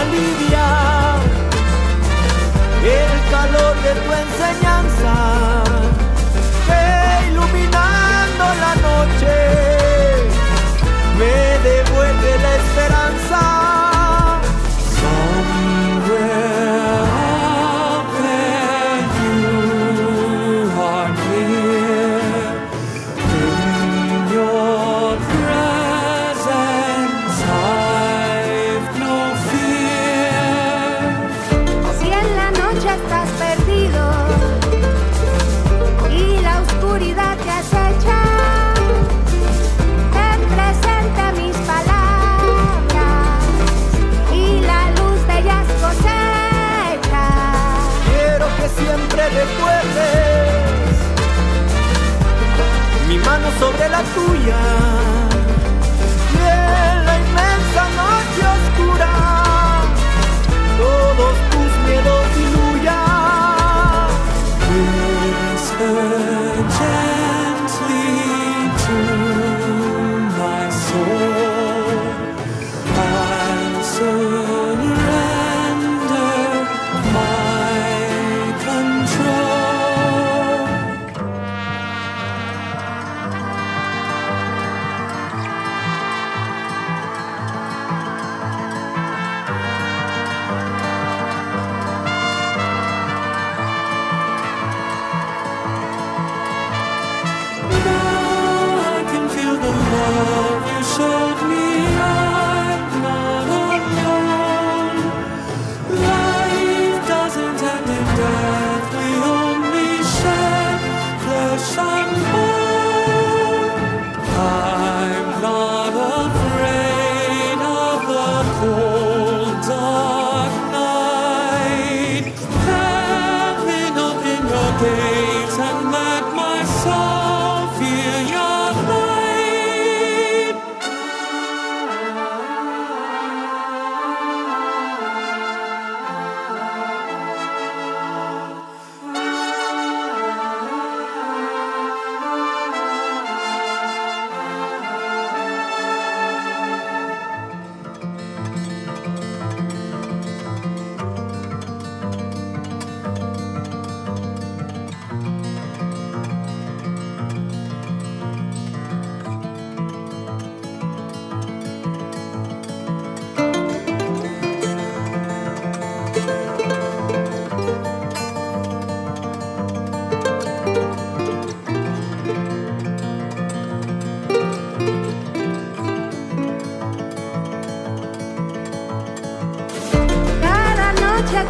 alivia el calor de tu enseñanza. Hallelujah.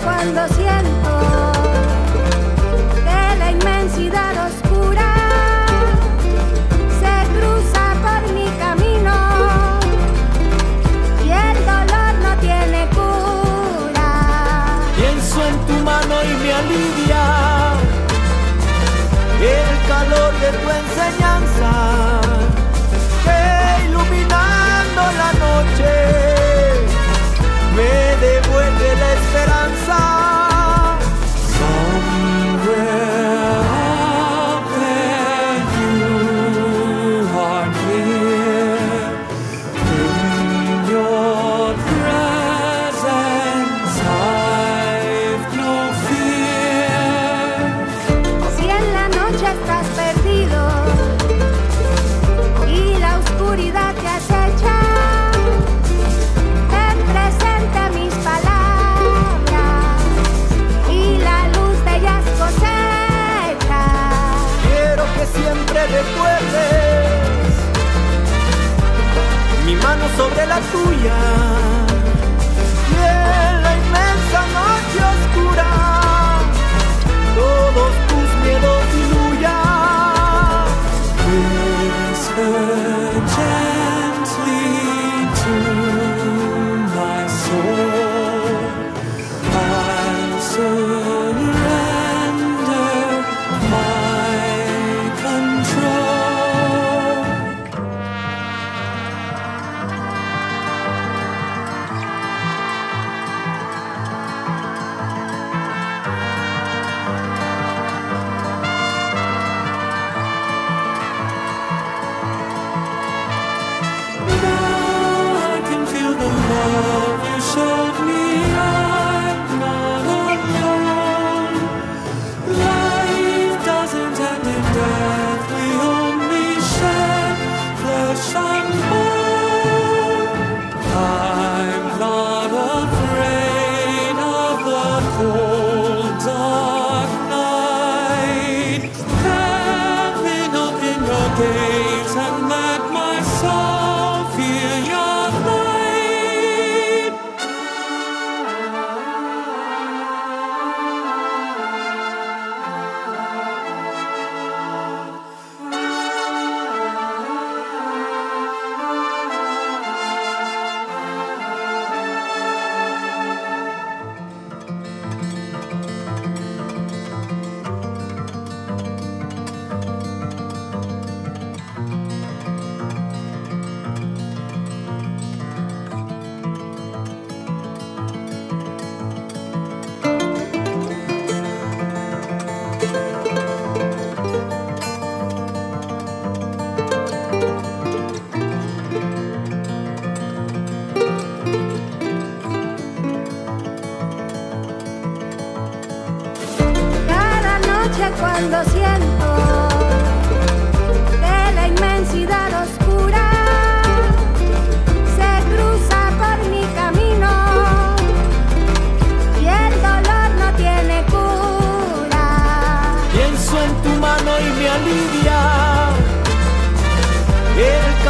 cuando siento que la inmensidad os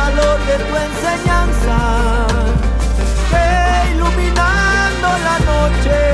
calor de tu enseñanza, que iluminando la noche.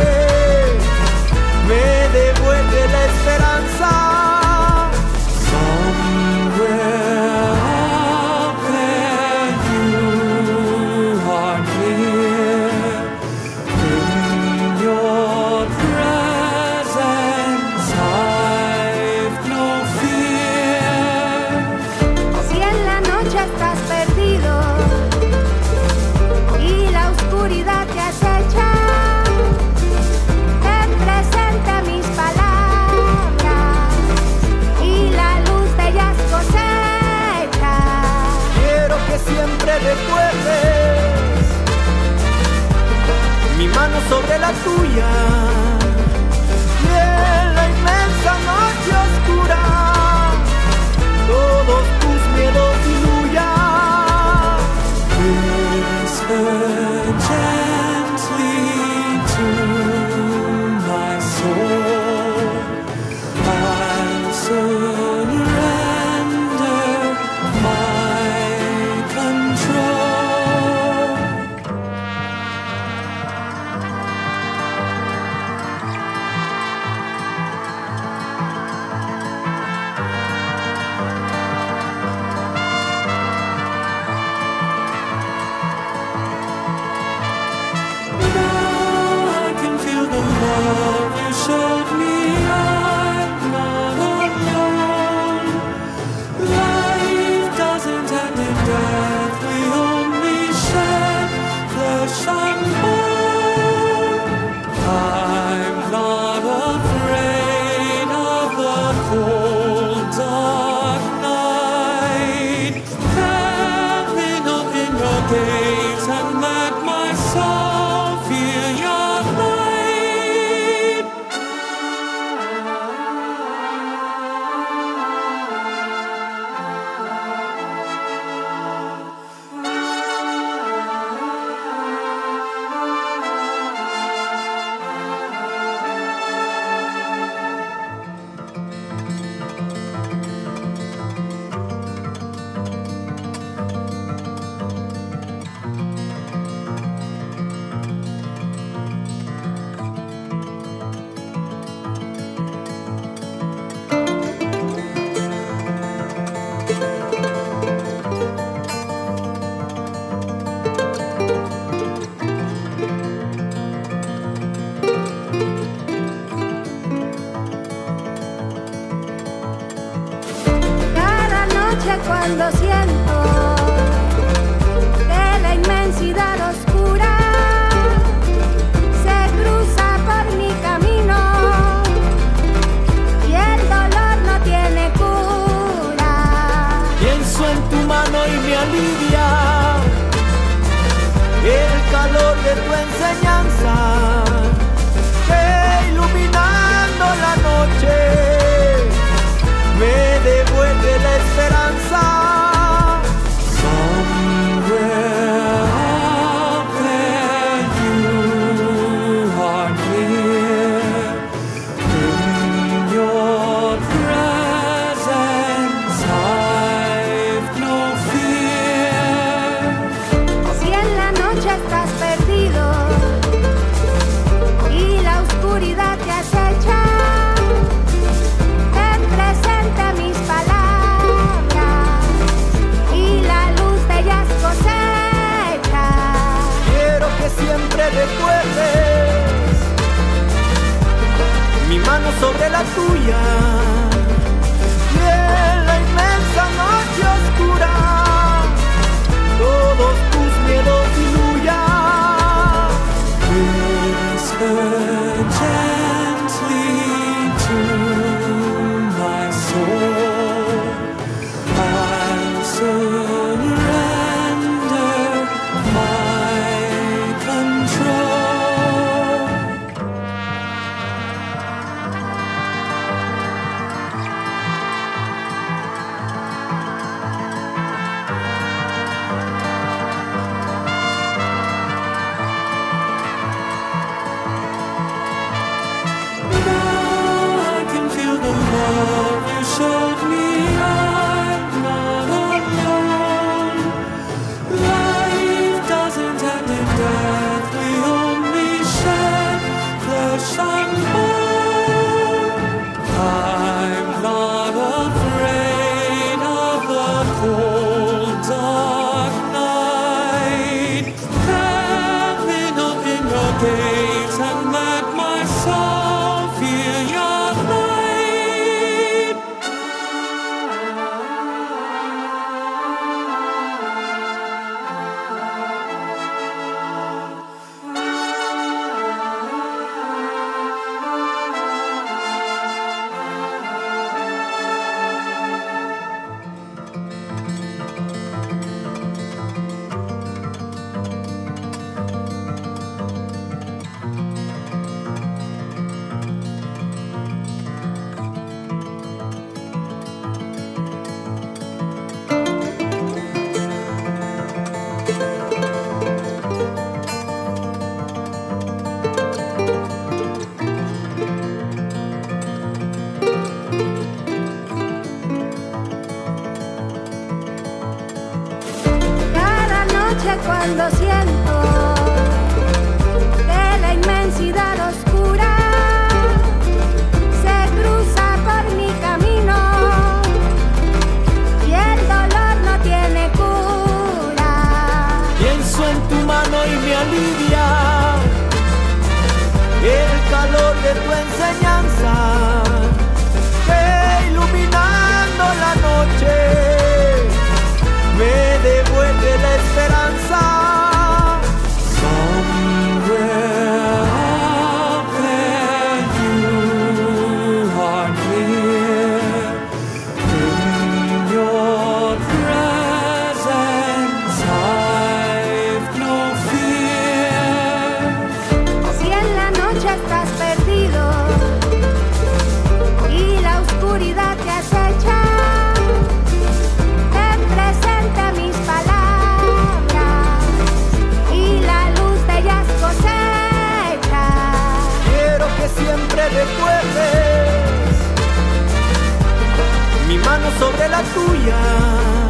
sobre la tuya. cuando siento y me alivia el calor de tu enseñanza. sobre la tuya.